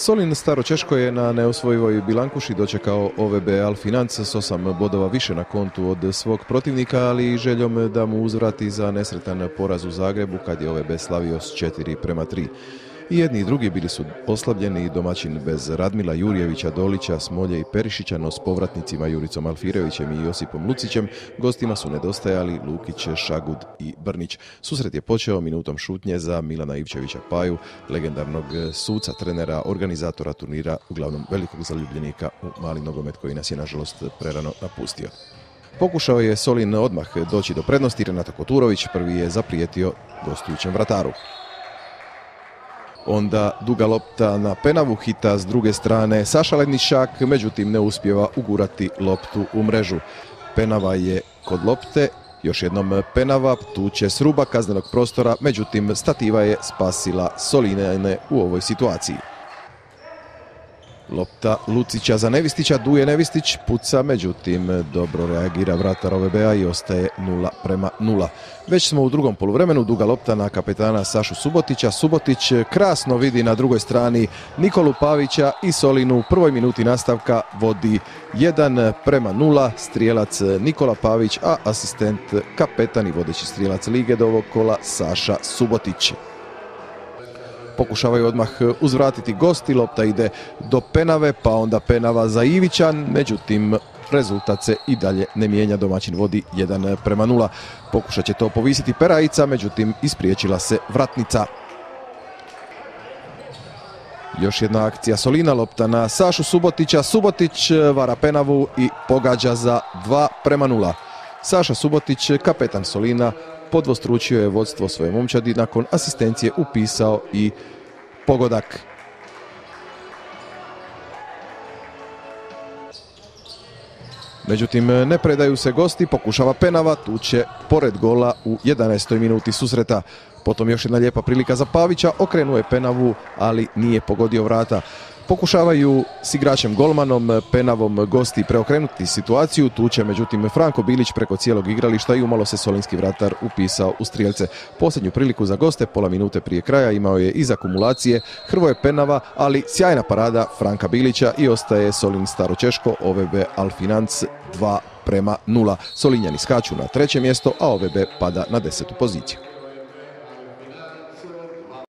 Solin Staro-Češko je na neosvojivoj Bilankuši dočekao OVB Alfinanc s osam bodova više na kontu od svog protivnika, ali i željom da mu uzvrati za nesretan poraz u Zagrebu kad je OVB slavio s 4 prema 3. I jedni i drugi bili su oslabljeni domaćin bez Radmila Jurjevića, Dolića, Smolje i Perišića, no s povratnicima Juricom Alfirevićem i Josipom Lucićem gostima su nedostajali Lukić, Šagud i Brnić. Susret je počeo minutom šutnje za Milana Ivčevića Paju, legendarnog suca, trenera, organizatora turnira, uglavnom velikog zaljubljenika u mali nogomet koji nas je nažalost prerano napustio. Pokušao je Solin odmah doći do prednosti, Renato Koturović prvi je zaprijetio gostujućem vrataru. Onda duga lopta na penavu hita s druge strane Saša Lednišak, međutim ne uspjeva ugurati loptu u mrežu. Penava je kod lopte, još jednom penava, tu će sruba kaznenog prostora, međutim stativa je spasila Solinene u ovoj situaciji. Lopta Lucića za Nevistića, duje Nevistić, puca, međutim dobro reagira vratar OVB-a i ostaje 0 prema 0. Već smo u drugom poluvremenu, duga lopta na kapetana Sašu Subotića. Subotić krasno vidi na drugoj strani Nikolu Pavića i Solinu u prvoj minuti nastavka vodi 1 prema 0. Strijelac Nikola Pavić, a asistent kapetan i vodeći strijelac lige do ovog kola Saša Subotić pokušavaju odmah e, uzvratiti gosti, lopta ide do Penave, pa onda Penava za Ivićan, međutim rezultat se i dalje ne mijenja, domaćin vodi 1 prema 0. Pokušat će to povisiti Perajica, međutim ispriječila se vratnica. Još jedna akcija Solina, lopta na Sašu Subotića. Subotić e, vara Penavu i pogađa za 2 prema 0. Saša Subotić, kapetan Solina, podvostručio je vodstvo svoje momčadi, nakon asistencije upisao i pogodak. Međutim, ne predaju se gosti, pokušava Penava, tu će pored gola u 11. minuti susreta. Potom još jedna lijepa prilika za Pavića, okrenuo je Penavu, ali nije pogodio vrata. Pokušavaju s igračem Golmanom, Penavom gosti preokrenuti situaciju. Tu će međutim Franko Bilić preko cijelog igrališta i umalo se Solinski vratar upisao u strijelce. Posljednju priliku za goste, pola minute prije kraja, imao je iz akumulacije Hrvoje Penava, ali sjajna parada Franka Bilića i ostaje Solin Staro-Češko, OVB Alfinanc 2 prema 0. Solinjani skaču na treće mjesto, a OVB pada na desetu poziciju.